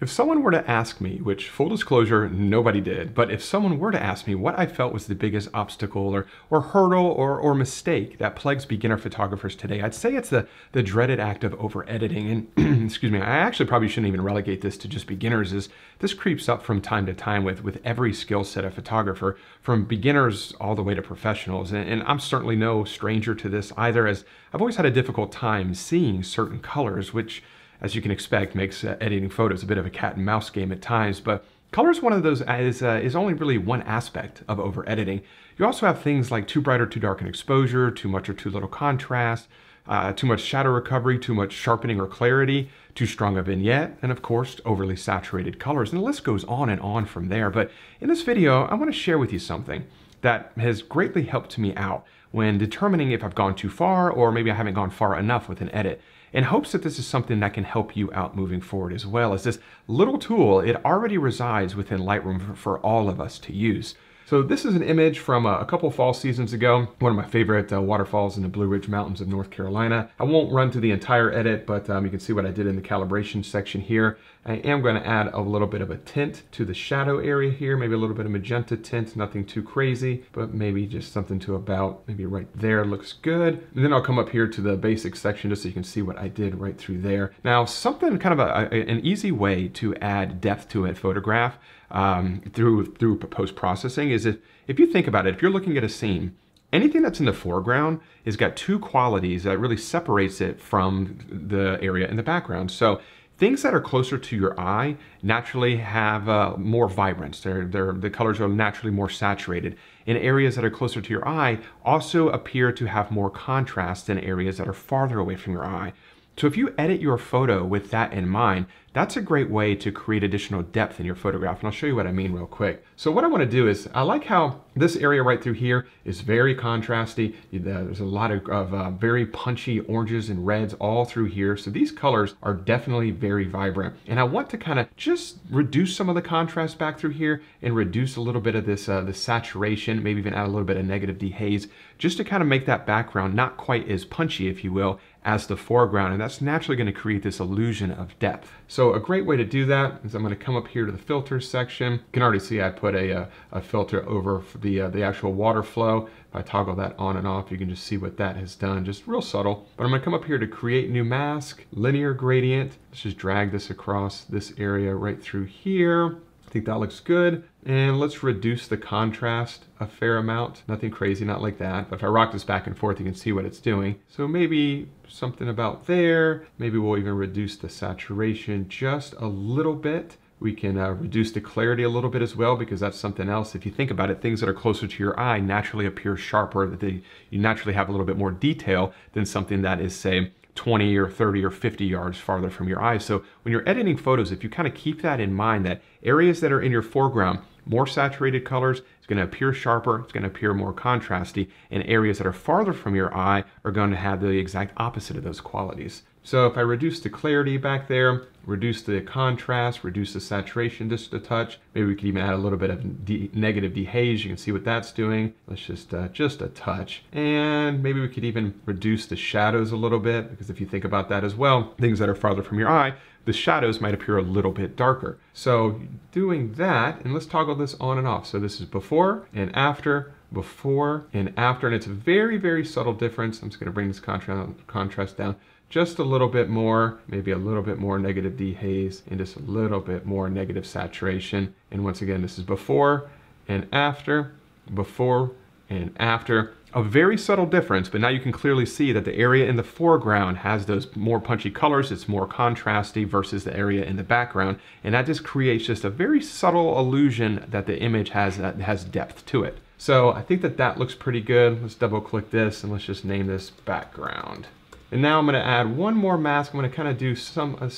If someone were to ask me, which full disclosure, nobody did, but if someone were to ask me what I felt was the biggest obstacle or, or hurdle or, or mistake that plagues beginner photographers today, I'd say it's the, the dreaded act of over editing. And excuse me, I actually probably shouldn't even relegate this to just beginners is this creeps up from time to time with, with every skill set of photographer, from beginners all the way to professionals. And, and I'm certainly no stranger to this either as I've always had a difficult time seeing certain colors, which as you can expect, makes uh, editing photos a bit of a cat and mouse game at times, but color is one of those, uh, is, uh, is only really one aspect of over editing. You also have things like too bright or too dark an exposure, too much or too little contrast, uh, too much shadow recovery, too much sharpening or clarity, too strong a vignette, and of course, overly saturated colors. And the list goes on and on from there. But in this video, I want to share with you something that has greatly helped me out when determining if I've gone too far or maybe I haven't gone far enough with an edit in hopes that this is something that can help you out moving forward as well as this little tool, it already resides within Lightroom for all of us to use. So this is an image from a, couple fall seasons ago, one of my favorite uh, waterfalls in the Blue Ridge Mountains of North Carolina. I won't run through the entire edit, but um, you can see what I did in the calibration section here. I am going to add a little bit of a tint to the shadow area here, maybe a little bit of magenta tint, nothing too crazy, but maybe just something to about, maybe right there looks good. And then I'll come up here to the basic section just so you can see what I did right through there. Now, something kind of a, a, an easy way to add depth to a photograph um, through, through post-processing is if, if you think about it, if you're looking at a scene, anything that's in the foreground has got two qualities that really separates it from the area in the background. So Things that are closer to your eye naturally have uh, more vibrance. They're, they're, the colors are naturally more saturated. And areas that are closer to your eye also appear to have more contrast than areas that are farther away from your eye. So if you edit your photo with that in mind, that's a great way to create additional depth in your photograph. And I'll show you what I mean real quick. So what I wanna do is, I like how this area right through here is very contrasty. There's a lot of, of uh, very punchy oranges and reds all through here. So these colors are definitely very vibrant. And I want to kind of just reduce some of the contrast back through here and reduce a little bit of this, uh, the saturation, maybe even add a little bit of negative dehaze, just to kind of make that background not quite as punchy, if you will, as the foreground. And that's naturally gonna create this illusion of depth. So a great way to do that is I'm gonna come up here to the filters section. You can already see I put a, a, a filter over the, uh, the actual water flow. If I toggle that on and off, you can just see what that has done, just real subtle. But I'm gonna come up here to create new mask, linear gradient. Let's just drag this across this area right through here. I think that looks good. And let's reduce the contrast a fair amount. Nothing crazy, not like that. But if I rock this back and forth, you can see what it's doing. So maybe something about there. Maybe we'll even reduce the saturation just a little bit. We can uh, reduce the clarity a little bit as well because that's something else. If you think about it, things that are closer to your eye naturally appear sharper. That they, you naturally have a little bit more detail than something that is, say, 20 or 30 or 50 yards farther from your eyes. So when you're editing photos, if you kind of keep that in mind, that areas that are in your foreground, more saturated colors, it's going to appear sharper, it's going to appear more contrasty, and areas that are farther from your eye are going to have the exact opposite of those qualities. So if I reduce the clarity back there, reduce the contrast, reduce the saturation just a touch, maybe we could even add a little bit of de negative dehaze. You can see what that's doing. Let's just, uh, just a touch. And maybe we could even reduce the shadows a little bit because if you think about that as well, things that are farther from your eye, the shadows might appear a little bit darker. So doing that, and let's toggle this on and off. So this is before and after, before and after, and it's a very, very subtle difference. I'm just gonna bring this contrast down just a little bit more, maybe a little bit more negative dehaze and just a little bit more negative saturation. And once again, this is before and after, before and after. A very subtle difference, but now you can clearly see that the area in the foreground has those more punchy colors. It's more contrasty versus the area in the background. And that just creates just a very subtle illusion that the image has, uh, has depth to it. So I think that that looks pretty good. Let's double click this and let's just name this background. And now I'm gonna add one more mask. I'm gonna kind of do some, uh,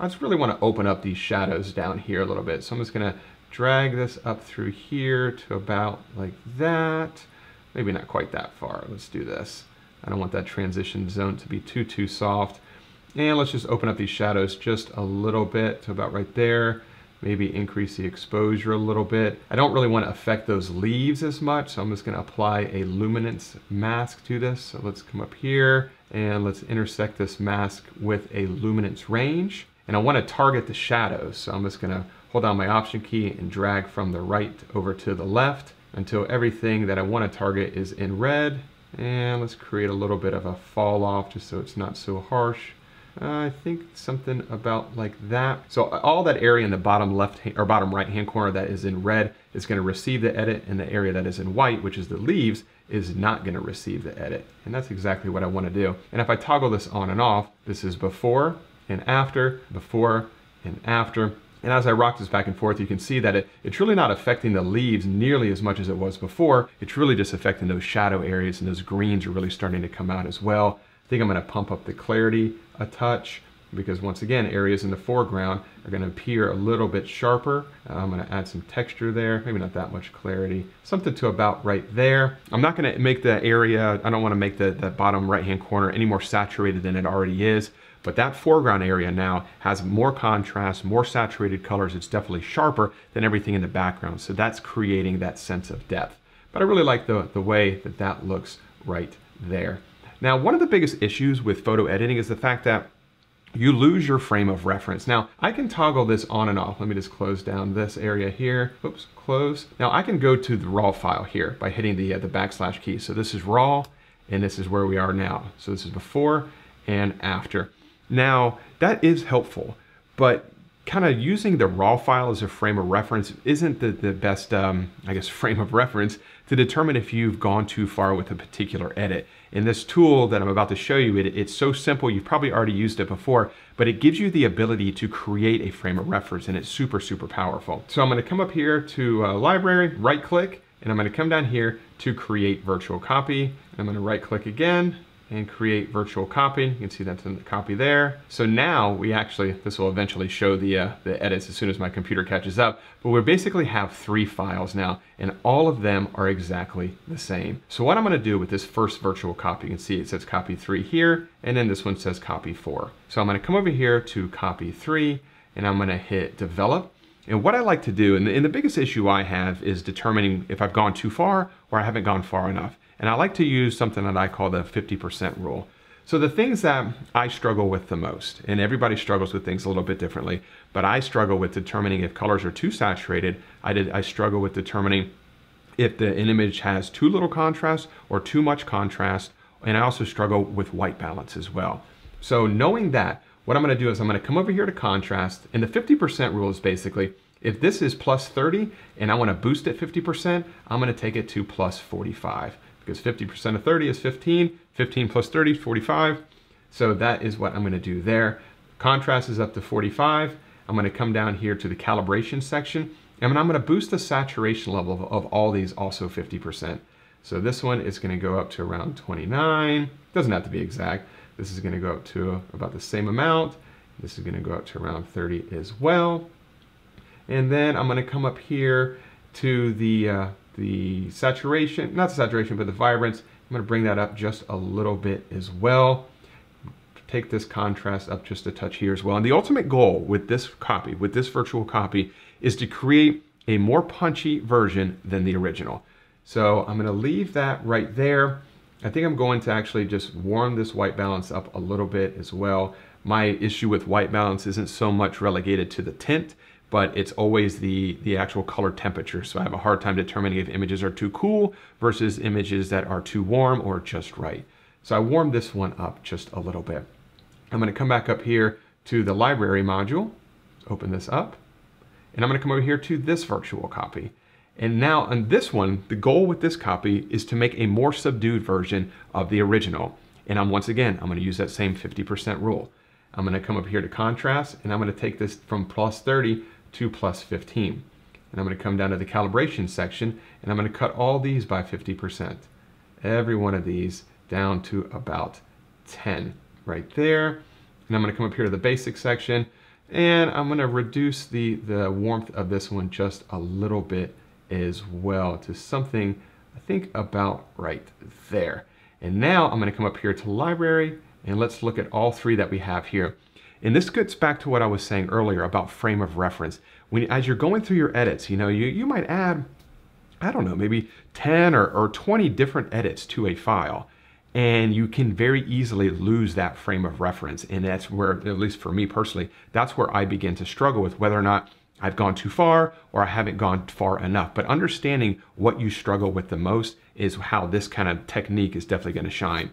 I just really wanna open up these shadows down here a little bit. So I'm just gonna drag this up through here to about like that. Maybe not quite that far. Let's do this. I don't want that transition zone to be too, too soft. And let's just open up these shadows just a little bit to about right there maybe increase the exposure a little bit. I don't really want to affect those leaves as much, so I'm just going to apply a luminance mask to this. So let's come up here and let's intersect this mask with a luminance range. and I want to target the shadows. So I'm just going to hold down my option key and drag from the right over to the left until everything that I want to target is in red. And let's create a little bit of a fall off just so it's not so harsh. Uh, I think something about like that. So all that area in the bottom left hand, or bottom right hand corner that is in red is going to receive the edit and the area that is in white, which is the leaves, is not going to receive the edit. And that's exactly what I want to do. And if I toggle this on and off, this is before and after, before and after. And as I rock this back and forth, you can see that it, it's really not affecting the leaves nearly as much as it was before. It's really just affecting those shadow areas and those greens are really starting to come out as well I think I'm gonna pump up the clarity a touch because once again, areas in the foreground are gonna appear a little bit sharper. Uh, I'm gonna add some texture there, maybe not that much clarity. Something to about right there. I'm not gonna make the area, I don't wanna make the, the bottom right-hand corner any more saturated than it already is, but that foreground area now has more contrast, more saturated colors. It's definitely sharper than everything in the background. So that's creating that sense of depth. But I really like the, the way that that looks right there. Now, one of the biggest issues with photo editing is the fact that you lose your frame of reference. Now, I can toggle this on and off. Let me just close down this area here. Oops, close. Now, I can go to the raw file here by hitting the, uh, the backslash key. So this is raw, and this is where we are now. So this is before and after. Now, that is helpful, but kind of using the raw file as a frame of reference isn't the, the best, um, I guess, frame of reference to determine if you've gone too far with a particular edit. In this tool that I'm about to show you, it, it's so simple, you've probably already used it before, but it gives you the ability to create a frame of reference and it's super, super powerful. So I'm gonna come up here to uh, library, right click, and I'm gonna come down here to create virtual copy. I'm gonna right click again, and create virtual copy. You can see that's in the copy there. So now we actually, this will eventually show the, uh, the edits as soon as my computer catches up, but we basically have three files now and all of them are exactly the same. So what I'm gonna do with this first virtual copy, you can see it says copy three here, and then this one says copy four. So I'm gonna come over here to copy three and I'm gonna hit develop. And what I like to do, and the, and the biggest issue I have is determining if I've gone too far or I haven't gone far enough. And I like to use something that I call the 50% rule. So the things that I struggle with the most, and everybody struggles with things a little bit differently, but I struggle with determining if colors are too saturated. I, did, I struggle with determining if the image has too little contrast or too much contrast, and I also struggle with white balance as well. So knowing that, what I'm gonna do is I'm gonna come over here to contrast, and the 50% rule is basically, if this is plus 30 and I wanna boost it 50%, I'm gonna take it to plus 45 because 50% of 30 is 15, 15 plus 30 is 45. So that is what I'm gonna do there. Contrast is up to 45. I'm gonna come down here to the calibration section and I'm gonna boost the saturation level of, of all these also 50%. So this one is gonna go up to around 29. Doesn't have to be exact. This is gonna go up to about the same amount. This is gonna go up to around 30 as well. And then I'm gonna come up here to the uh, the saturation, not the saturation, but the vibrance. I'm gonna bring that up just a little bit as well. Take this contrast up just a touch here as well. And the ultimate goal with this copy, with this virtual copy, is to create a more punchy version than the original. So I'm gonna leave that right there. I think I'm going to actually just warm this white balance up a little bit as well. My issue with white balance isn't so much relegated to the tint but it's always the, the actual color temperature. So I have a hard time determining if images are too cool versus images that are too warm or just right. So I warmed this one up just a little bit. I'm gonna come back up here to the library module, open this up, and I'm gonna come over here to this virtual copy. And now on this one, the goal with this copy is to make a more subdued version of the original. And I'm once again, I'm gonna use that same 50% rule. I'm gonna come up here to contrast and I'm gonna take this from plus 30 to plus 15. And I'm going to come down to the calibration section and I'm going to cut all these by 50%. Every one of these down to about 10 right there. And I'm going to come up here to the basic section and I'm going to reduce the, the warmth of this one just a little bit as well to something I think about right there. And now I'm going to come up here to library and let's look at all three that we have here. And this gets back to what I was saying earlier about frame of reference. When, as you're going through your edits, you know, you, you might add, I don't know, maybe 10 or, or 20 different edits to a file. and you can very easily lose that frame of reference. And that's where, at least for me personally, that's where I begin to struggle with whether or not I've gone too far or I haven't gone far enough. But understanding what you struggle with the most is how this kind of technique is definitely gonna shine.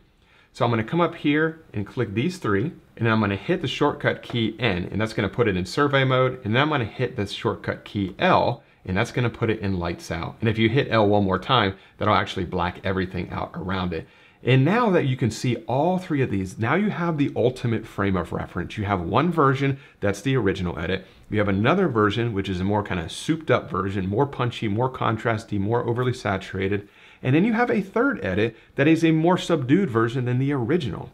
So I'm gonna come up here and click these three, and I'm gonna hit the shortcut key N, and that's gonna put it in survey mode, and then I'm gonna hit the shortcut key L, and that's gonna put it in lights out. And if you hit L one more time, that'll actually black everything out around it. And now that you can see all three of these, now you have the ultimate frame of reference. You have one version, that's the original edit. You have another version, which is a more kind of souped up version, more punchy, more contrasty, more overly saturated. And then you have a third edit that is a more subdued version than the original.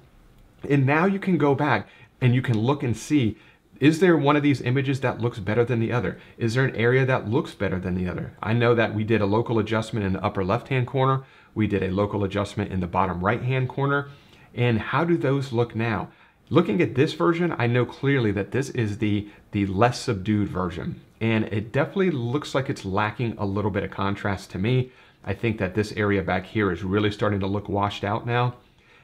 And now you can go back and you can look and see is there one of these images that looks better than the other? Is there an area that looks better than the other? I know that we did a local adjustment in the upper left-hand corner. We did a local adjustment in the bottom right-hand corner. And how do those look now? Looking at this version, I know clearly that this is the, the less subdued version. And it definitely looks like it's lacking a little bit of contrast to me. I think that this area back here is really starting to look washed out now.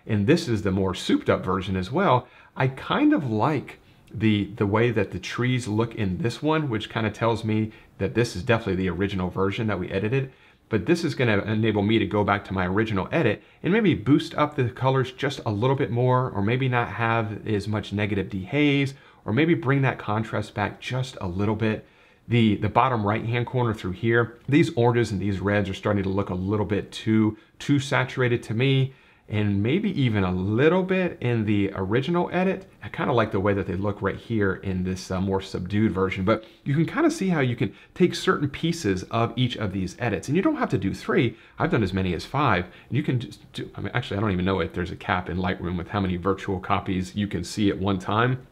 And this is the more souped up version as well. I kind of like the the way that the trees look in this one, which kind of tells me that this is definitely the original version that we edited. But this is gonna enable me to go back to my original edit and maybe boost up the colors just a little bit more, or maybe not have as much negative dehaze, or maybe bring that contrast back just a little bit. The, the bottom right hand corner through here, these oranges and these reds are starting to look a little bit too, too saturated to me and maybe even a little bit in the original edit. I kind of like the way that they look right here in this uh, more subdued version, but you can kind of see how you can take certain pieces of each of these edits. And you don't have to do three. I've done as many as five. You can just do, I mean, actually, I don't even know if there's a cap in Lightroom with how many virtual copies you can see at one time.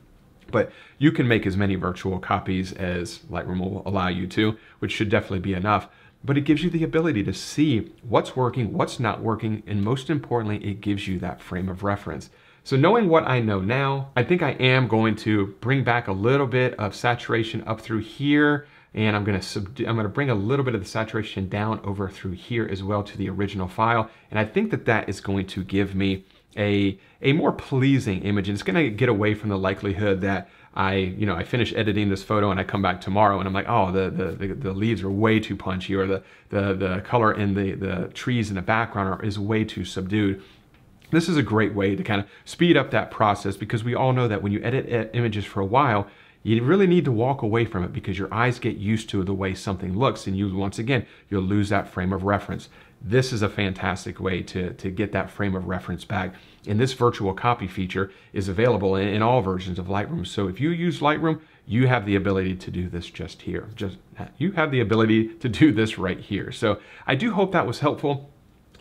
But you can make as many virtual copies as Lightroom will allow you to, which should definitely be enough but it gives you the ability to see what's working, what's not working, and most importantly, it gives you that frame of reference. So knowing what I know now, I think I am going to bring back a little bit of saturation up through here, and I'm gonna I'm gonna bring a little bit of the saturation down over through here as well to the original file, and I think that that is going to give me a, a more pleasing image, and it's gonna get away from the likelihood that I, you know, I finish editing this photo and I come back tomorrow and I'm like, oh, the, the, the, the, leaves are way too punchy or the, the, the color in the, the trees in the background are, is way too subdued. This is a great way to kind of speed up that process because we all know that when you edit images for a while, you really need to walk away from it because your eyes get used to the way something looks and you, once again, you'll lose that frame of reference. This is a fantastic way to, to get that frame of reference back. And this virtual copy feature is available in, in all versions of Lightroom. So if you use Lightroom, you have the ability to do this just here. Just You have the ability to do this right here. So I do hope that was helpful.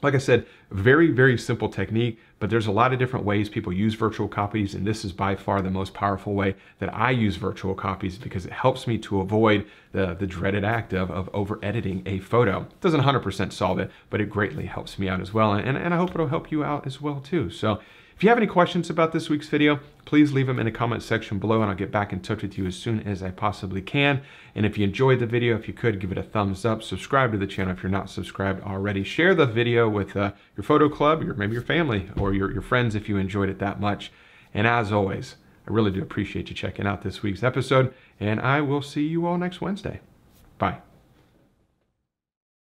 Like I said, very, very simple technique, but there's a lot of different ways people use virtual copies, and this is by far the most powerful way that I use virtual copies because it helps me to avoid the, the dreaded act of, of over editing a photo. It doesn't 100% solve it, but it greatly helps me out as well, and, and I hope it'll help you out as well too. So if you have any questions about this week's video, please leave them in the comment section below and I'll get back in touch with you as soon as I possibly can. And if you enjoyed the video, if you could, give it a thumbs up, subscribe to the channel if you're not subscribed already. Share the video with uh, your photo club, your, maybe your family, or your, your friends if you enjoyed it that much. And as always, I really do appreciate you checking out this week's episode, and I will see you all next Wednesday. Bye.